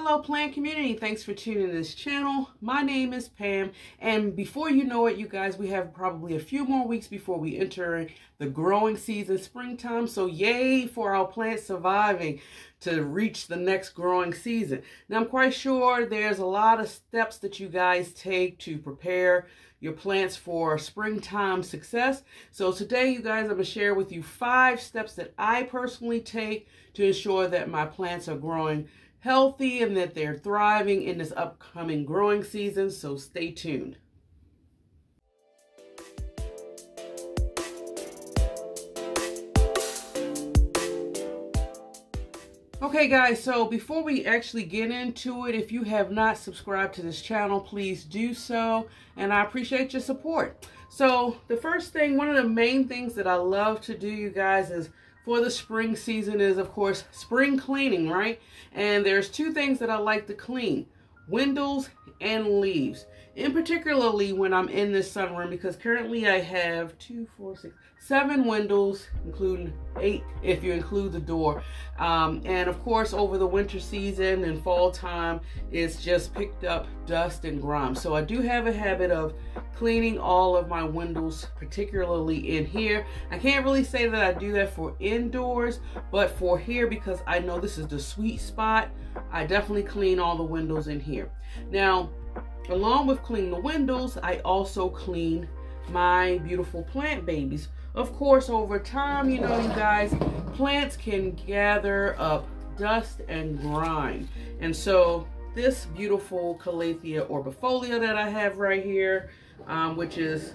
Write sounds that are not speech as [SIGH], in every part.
Hello plant community, thanks for tuning in this channel. My name is Pam and before you know it you guys we have probably a few more weeks before we enter the growing season springtime so yay for our plants surviving to reach the next growing season. Now I'm quite sure there's a lot of steps that you guys take to prepare your plants for springtime success. So today you guys I'm going to share with you five steps that I personally take to ensure that my plants are growing healthy and that they're thriving in this upcoming growing season. So stay tuned. Okay guys, so before we actually get into it, if you have not subscribed to this channel, please do so. And I appreciate your support. So the first thing, one of the main things that I love to do, you guys, is for the spring season is, of course, spring cleaning, right? And there's two things that I like to clean, windows and leaves. In particularly when I'm in this sunroom because currently I have two, four, six, seven windows, including eight if you include the door. Um, and of course, over the winter season and fall time, it's just picked up dust and grime. So I do have a habit of cleaning all of my windows, particularly in here. I can't really say that I do that for indoors, but for here, because I know this is the sweet spot, I definitely clean all the windows in here. Now, along with cleaning the windows, I also clean my beautiful plant babies. Of course, over time, you know, you guys, plants can gather up dust and grime. And so this beautiful Calathea orbifolia that I have right here, um, which is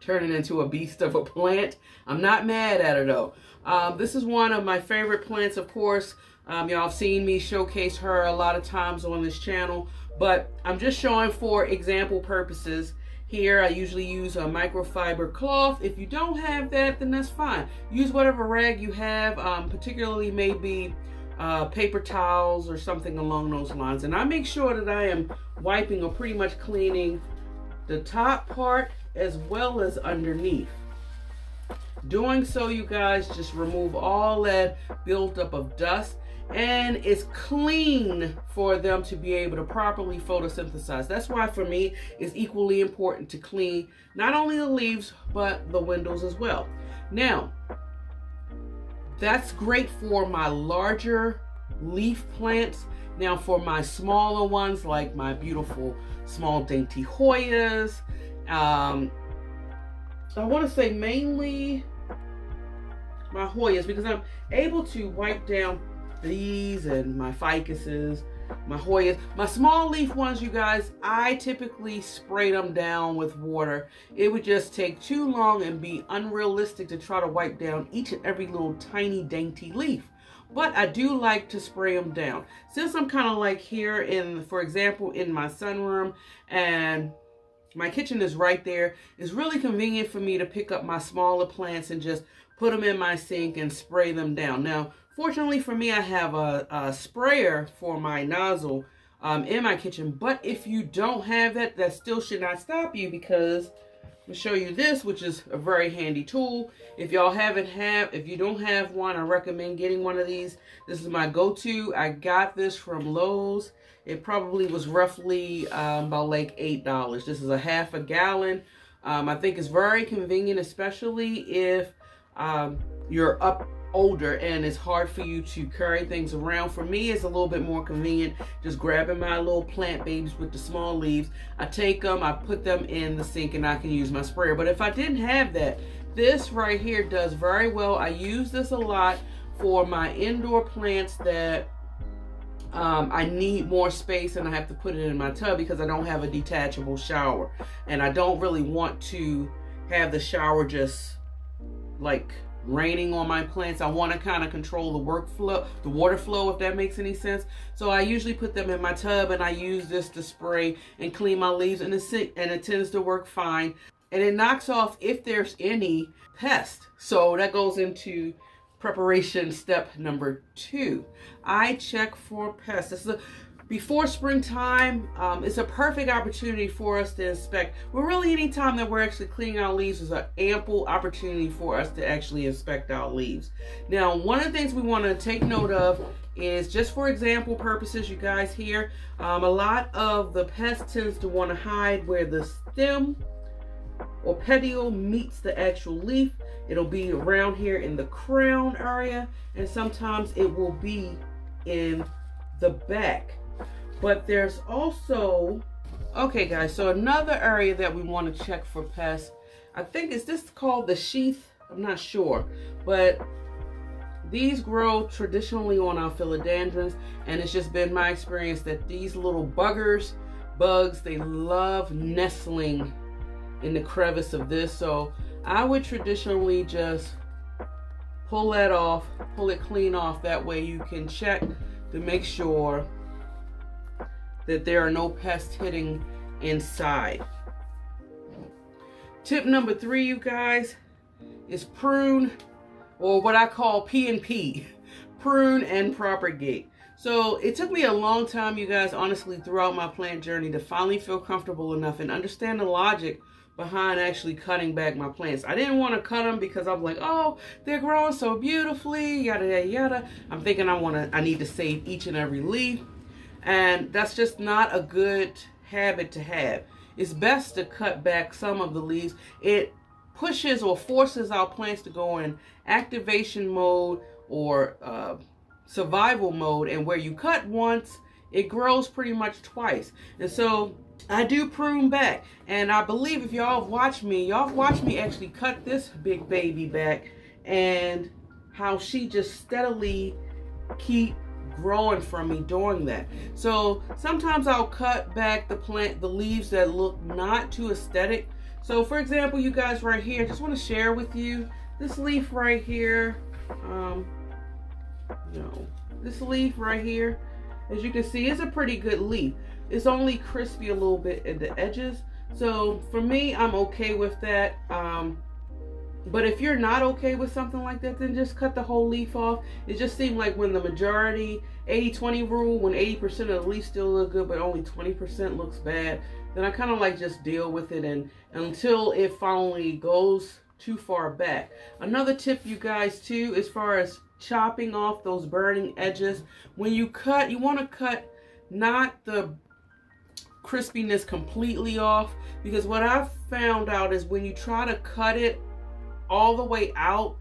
turning into a beast of a plant. I'm not mad at her though. Um, this is one of my favorite plants, of course. Um, y'all have seen me showcase her a lot of times on this channel, but I'm just showing for example purposes. Here, I usually use a microfiber cloth. If you don't have that, then that's fine. Use whatever rag you have, um, particularly maybe uh, paper towels or something along those lines. And I make sure that I am wiping or pretty much cleaning the top part as well as underneath. Doing so, you guys, just remove all that buildup of dust and it's clean for them to be able to properly photosynthesize. That's why for me it's equally important to clean not only the leaves but the windows as well. Now, that's great for my larger leaf plants. Now for my smaller ones like my beautiful small dainty Hoyas, um, I want to say mainly my Hoyas because I'm able to wipe down these and my ficuses, my Hoyas. My small leaf ones, you guys, I typically spray them down with water. It would just take too long and be unrealistic to try to wipe down each and every little tiny dainty leaf. But I do like to spray them down. Since I'm kind of like here in, for example, in my sunroom and my kitchen is right there, it's really convenient for me to pick up my smaller plants and just put them in my sink and spray them down. Now, Fortunately for me, I have a, a sprayer for my nozzle um, in my kitchen. But if you don't have that, that still should not stop you because I'm show you this, which is a very handy tool. If y'all haven't have, if you don't have one, I recommend getting one of these. This is my go-to. I got this from Lowe's. It probably was roughly um, about like $8. This is a half a gallon. Um, I think it's very convenient, especially if um, you're up older and it's hard for you to carry things around. For me, it's a little bit more convenient just grabbing my little plant babies with the small leaves. I take them, I put them in the sink and I can use my sprayer. But if I didn't have that, this right here does very well. I use this a lot for my indoor plants that um, I need more space and I have to put it in my tub because I don't have a detachable shower. And I don't really want to have the shower just like raining on my plants. I want to kind of control the workflow, the water flow, if that makes any sense. So I usually put them in my tub and I use this to spray and clean my leaves and it, and it tends to work fine. And it knocks off if there's any pest. So that goes into preparation step number two. I check for pests. This is a before springtime, um, it's a perfect opportunity for us to inspect. Well, really any time that we're actually cleaning our leaves is an ample opportunity for us to actually inspect our leaves. Now, one of the things we want to take note of is just for example purposes, you guys here. Um, a lot of the pest tends to want to hide where the stem or petiole meets the actual leaf. It'll be around here in the crown area and sometimes it will be in the back. But there's also, okay guys, so another area that we want to check for pests, I think is this called the sheath? I'm not sure, but these grow traditionally on our philodendrons and it's just been my experience that these little buggers, bugs, they love nestling in the crevice of this. So I would traditionally just pull that off, pull it clean off. That way you can check to make sure that there are no pests hitting inside. Tip number three, you guys, is prune, or what I call P and P, prune and propagate. So it took me a long time, you guys, honestly, throughout my plant journey to finally feel comfortable enough and understand the logic behind actually cutting back my plants. I didn't want to cut them because I'm like, oh, they're growing so beautifully, yada, yada, yada. I'm thinking I want to, I need to save each and every leaf. And that's just not a good habit to have. It's best to cut back some of the leaves. It pushes or forces our plants to go in activation mode or uh, survival mode. And where you cut once, it grows pretty much twice. And so I do prune back. And I believe if y'all have watched me, y'all have watched me actually cut this big baby back and how she just steadily keep growing from me doing that. So sometimes I'll cut back the plant, the leaves that look not too aesthetic. So for example, you guys right here, just want to share with you this leaf right here. Um, know, this leaf right here, as you can see, is a pretty good leaf. It's only crispy a little bit at the edges. So for me, I'm okay with that. Um, but if you're not okay with something like that, then just cut the whole leaf off. It just seemed like when the majority, 80-20 rule, when 80% of the leaf still look good, but only 20% looks bad, then I kind of like just deal with it and until it finally goes too far back. Another tip you guys too, as far as chopping off those burning edges, when you cut, you want to cut not the crispiness completely off because what I've found out is when you try to cut it all the way out,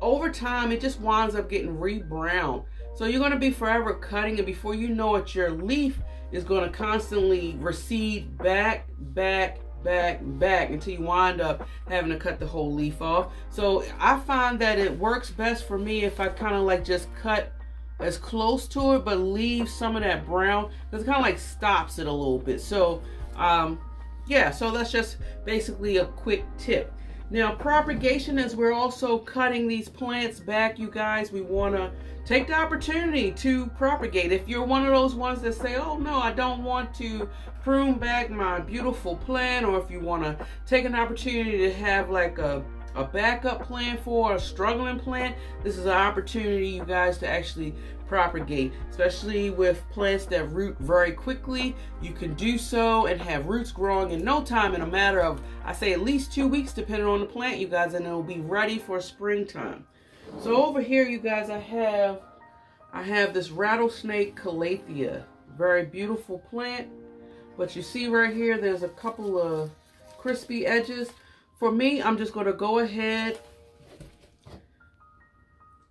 over time it just winds up getting re-brown. So you're going to be forever cutting and before you know it, your leaf is going to constantly recede back, back, back, back until you wind up having to cut the whole leaf off. So I find that it works best for me if I kind of like just cut as close to it but leave some of that brown because it kind of like stops it a little bit. So um, yeah, so that's just basically a quick tip. Now propagation as we're also cutting these plants back, you guys, we want to take the opportunity to propagate. If you're one of those ones that say, oh no, I don't want to prune back my beautiful plant, or if you want to take an opportunity to have like a a backup plan for a struggling plant, this is an opportunity, you guys, to actually propagate, especially with plants that root very quickly. You can do so and have roots growing in no time in a matter of, I say at least two weeks, depending on the plant, you guys, and it will be ready for springtime. So over here, you guys, I have, I have this rattlesnake calathea, very beautiful plant. But you see right here, there's a couple of crispy edges. For me, I'm just going to go ahead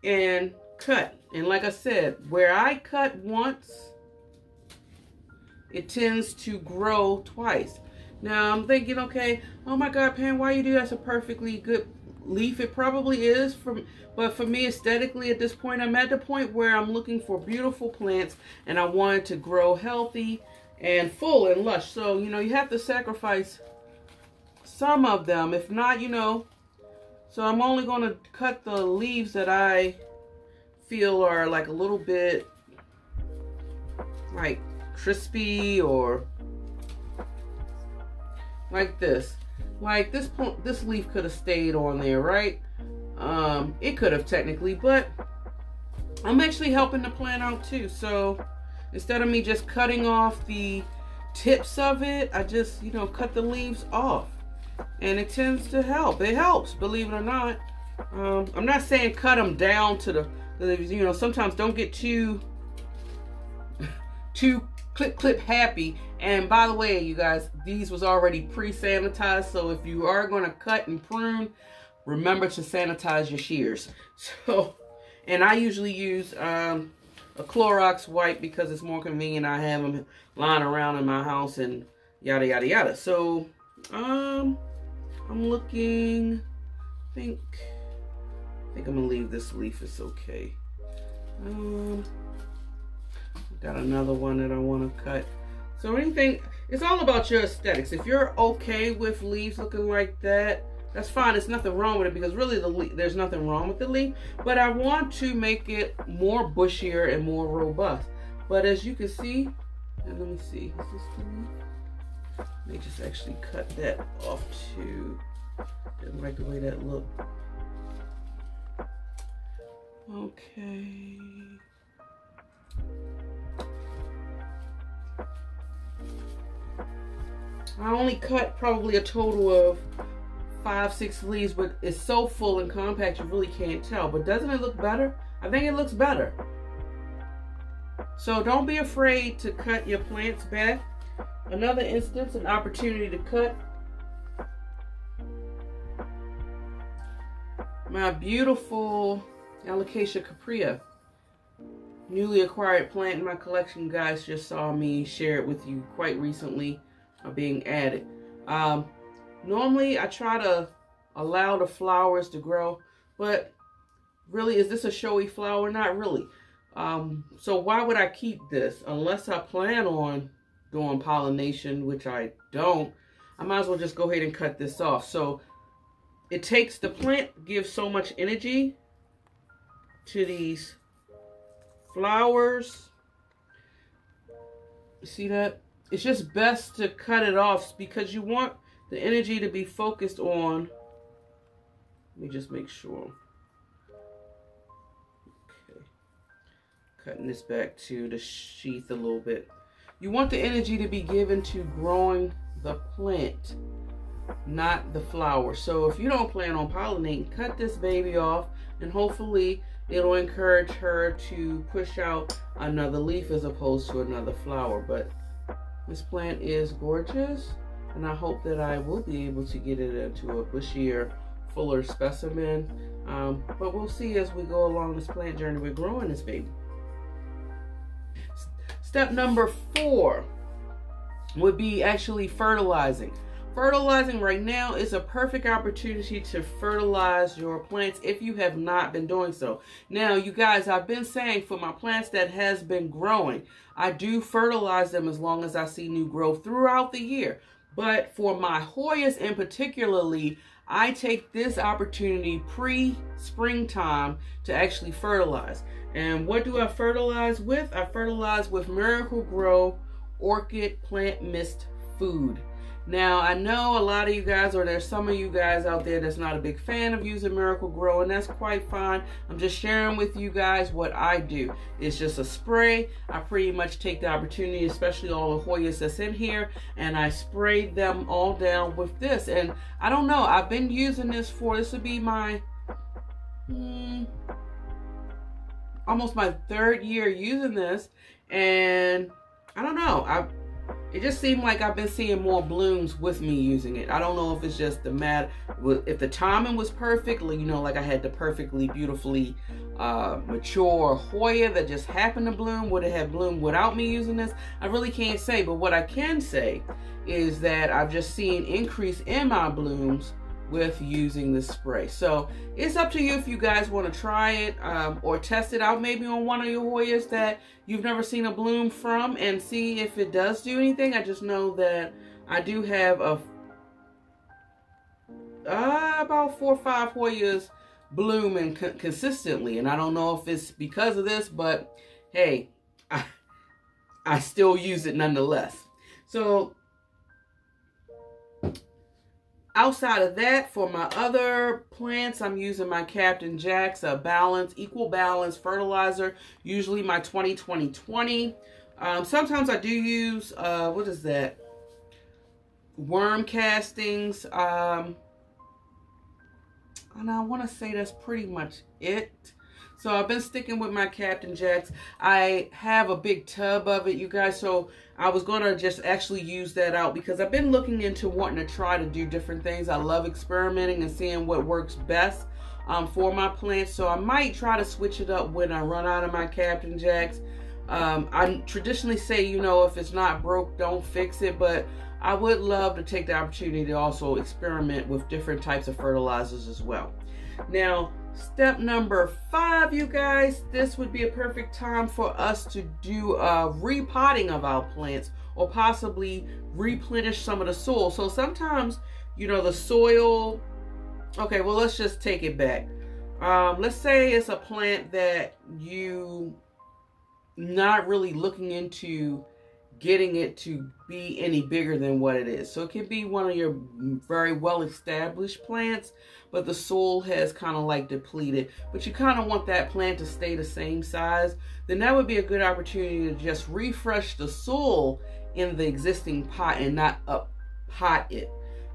and cut. And like I said, where I cut once, it tends to grow twice. Now I'm thinking, okay, oh my God, Pam, why you do that's a perfectly good leaf? It probably is, from, but for me aesthetically at this point, I'm at the point where I'm looking for beautiful plants and I want it to grow healthy and full and lush. So, you know, you have to sacrifice some of them. If not, you know, so I'm only going to cut the leaves that I feel are like a little bit like crispy or like this. Like this point, this leaf could have stayed on there, right? Um, it could have technically, but I'm actually helping the plant out too. So instead of me just cutting off the tips of it, I just, you know, cut the leaves off and it tends to help. It helps, believe it or not. Um, I'm not saying cut them down to the, You know, sometimes don't get too, [LAUGHS] too clip clip happy. And by the way, you guys, these was already pre-sanitized. So if you are going to cut and prune, remember to sanitize your shears. [LAUGHS] So, and I usually use um, a Clorox wipe because it's more convenient. I have them lying around in my house and yada, yada, yada. So, um, I'm looking, I think, I think I'm gonna leave this leaf, it's okay. Um, got another one that I wanna cut. So anything, it's all about your aesthetics. If you're okay with leaves looking like that, that's fine. There's nothing wrong with it because really the leaf, there's nothing wrong with the leaf. But I want to make it more bushier and more robust. But as you can see, and let me see, is this the leaf? Let me just actually cut that off too. Didn't like the way that looked. Okay. I only cut probably a total of five, six leaves, but it's so full and compact you really can't tell. But doesn't it look better? I think it looks better. So don't be afraid to cut your plants back. Another instance, an opportunity to cut my beautiful Alocasia cuprea. Newly acquired plant in my collection. guys just saw me share it with you quite recently uh, being added. Um, normally I try to allow the flowers to grow, but really is this a showy flower? Not really. Um, so why would I keep this? Unless I plan on doing pollination, which I don't, I might as well just go ahead and cut this off. So it takes, the plant gives so much energy to these flowers. See that? It's just best to cut it off because you want the energy to be focused on. Let me just make sure. Okay. Cutting this back to the sheath a little bit. You want the energy to be given to growing the plant not the flower. So if you don't plan on pollinating, cut this baby off and hopefully it'll encourage her to push out another leaf as opposed to another flower. But this plant is gorgeous and I hope that I will be able to get it into a bushier, fuller specimen. Um, but we'll see as we go along this plant journey. We're growing this baby. Step number four would be actually fertilizing. Fertilizing right now is a perfect opportunity to fertilize your plants if you have not been doing so. Now, you guys, I've been saying for my plants that has been growing, I do fertilize them as long as I see new growth throughout the year. But for my Hoyas in particularly, I take this opportunity pre-springtime to actually fertilize. And what do I fertilize with? I fertilize with Miracle-Gro Orchid Plant Mist Food. Now, I know a lot of you guys, or there's some of you guys out there that's not a big fan of using Miracle-Gro, and that's quite fine. I'm just sharing with you guys what I do. It's just a spray. I pretty much take the opportunity, especially all the Hoyas that's in here, and I spray them all down with this. And I don't know, I've been using this for, this would be my, hmm, almost my third year using this, and I don't know, I've it just seemed like I've been seeing more blooms with me using it. I don't know if it's just the mad, if the timing was perfectly, you know, like I had the perfectly beautifully uh, mature Hoya that just happened to bloom. Would it have bloomed without me using this? I really can't say, but what I can say is that I've just seen increase in my blooms with using the spray. So it's up to you if you guys want to try it um, or test it out maybe on one of your Hoyas that you've never seen a bloom from and see if it does do anything. I just know that I do have a uh, about four or five Hoyas blooming co consistently. And I don't know if it's because of this, but hey, I, I still use it nonetheless. So Outside of that, for my other plants, I'm using my Captain Jack's uh, Balance, Equal Balance Fertilizer, usually my 20-20-20. Um, sometimes I do use, uh, what is that? Worm castings. Um, and I want to say that's pretty much it. So I've been sticking with my Captain Jacks. I have a big tub of it, you guys. So I was going to just actually use that out because I've been looking into wanting to try to do different things. I love experimenting and seeing what works best um, for my plants. So I might try to switch it up when I run out of my Captain Jacks. Um, I traditionally say, you know, if it's not broke, don't fix it. But I would love to take the opportunity to also experiment with different types of fertilizers as well. Now, step number five, you guys, this would be a perfect time for us to do a repotting of our plants or possibly replenish some of the soil. So sometimes, you know, the soil, okay, well, let's just take it back. Um, let's say it's a plant that you not really looking into getting it to be any bigger than what it is. So it can be one of your very well established plants, but the soil has kind of like depleted, but you kind of want that plant to stay the same size, then that would be a good opportunity to just refresh the soil in the existing pot and not up pot it.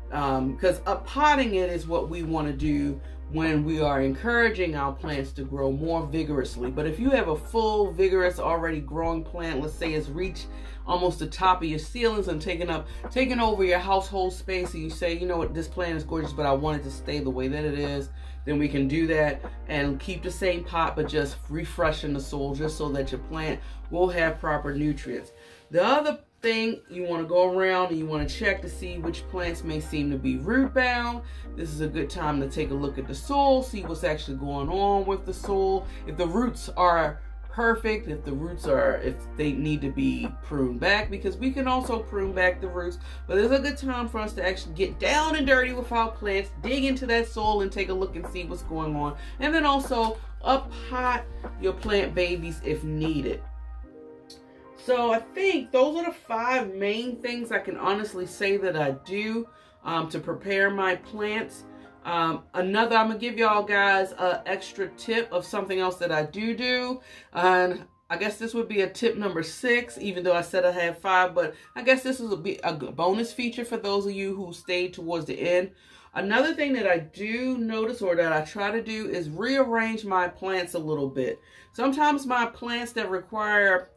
Because um, up potting it is what we want to do when we are encouraging our plants to grow more vigorously. But if you have a full, vigorous, already growing plant, let's say it's reached almost the top of your ceilings and taking up, taking over your household space, and you say, you know what, this plant is gorgeous, but I want it to stay the way that it is, then we can do that and keep the same pot, but just refreshing the soil just so that your plant will have proper nutrients. The other thing, you want to go around and you want to check to see which plants may seem to be root bound. This is a good time to take a look at the soil, see what's actually going on with the soil. If the roots are perfect, if the roots are, if they need to be pruned back, because we can also prune back the roots. But it's a good time for us to actually get down and dirty with our plants, dig into that soil and take a look and see what's going on. And then also up pot your plant babies if needed. So I think those are the five main things I can honestly say that I do um, to prepare my plants. Um, another, I'm going to give y'all guys an extra tip of something else that I do do. And I guess this would be a tip number six, even though I said I had five. But I guess this is be a bonus feature for those of you who stayed towards the end. Another thing that I do notice or that I try to do is rearrange my plants a little bit. Sometimes my plants that require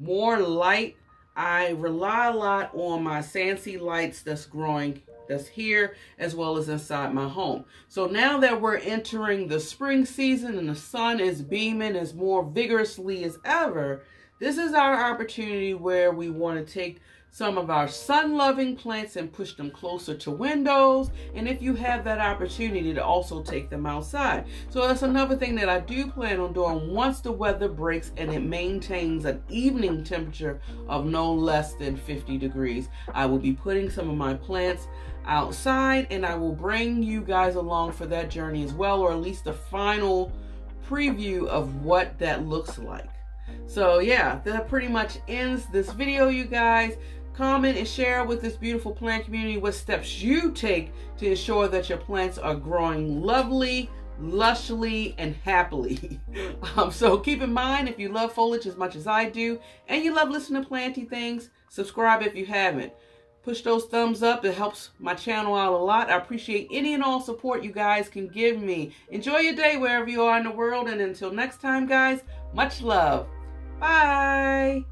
more light. I rely a lot on my SANSI lights that's growing that's here as well as inside my home. So now that we're entering the spring season and the sun is beaming as more vigorously as ever, this is our opportunity where we want to take some of our sun-loving plants and push them closer to windows. And if you have that opportunity to also take them outside. So that's another thing that I do plan on doing once the weather breaks and it maintains an evening temperature of no less than 50 degrees. I will be putting some of my plants outside and I will bring you guys along for that journey as well, or at least a final preview of what that looks like. So yeah, that pretty much ends this video, you guys comment and share with this beautiful plant community what steps you take to ensure that your plants are growing lovely, lushly, and happily. [LAUGHS] um, so keep in mind, if you love foliage as much as I do, and you love listening to planty things, subscribe if you haven't. Push those thumbs up. It helps my channel out a lot. I appreciate any and all support you guys can give me. Enjoy your day wherever you are in the world. And until next time, guys, much love. Bye.